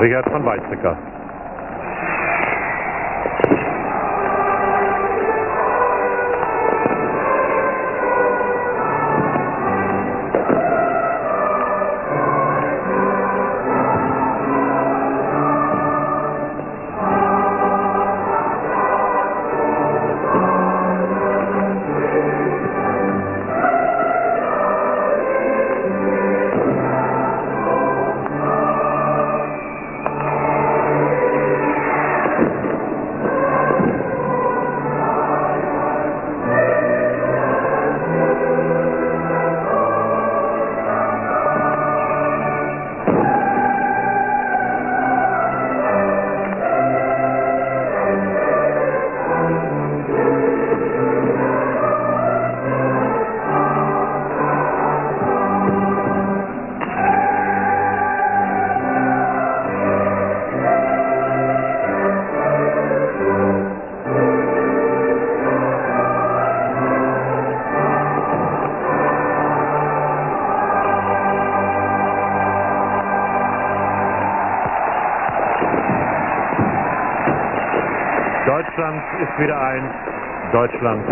We got one bicycle. Deutschland ist wieder eins. Deutschland